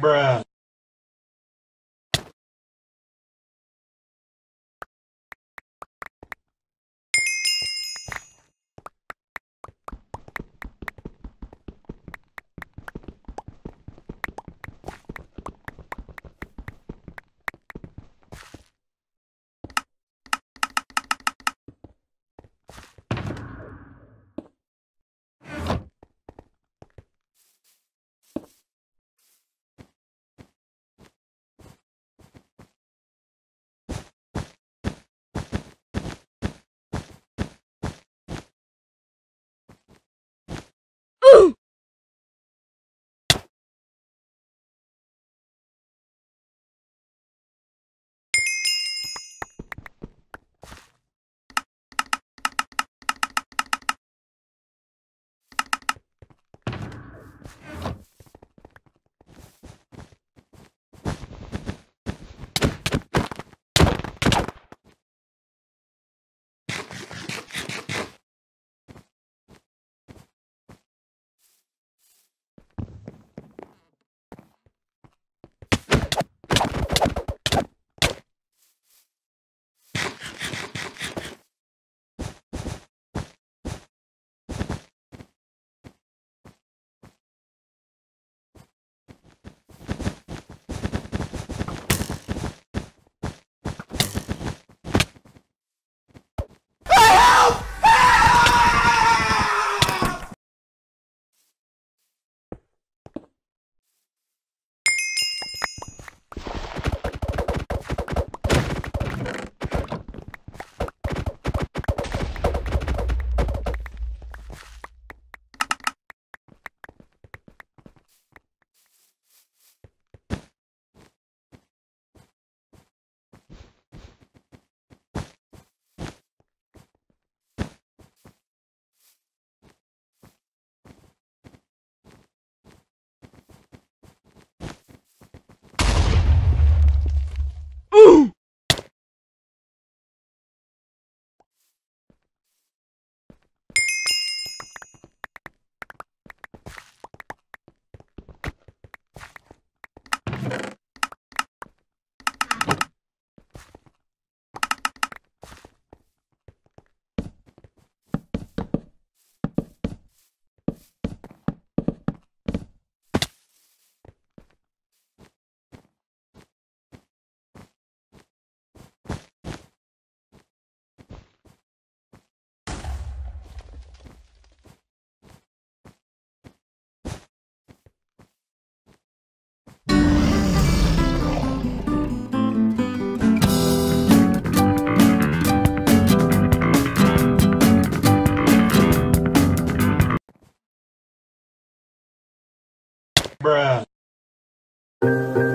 Bruh. Bruh.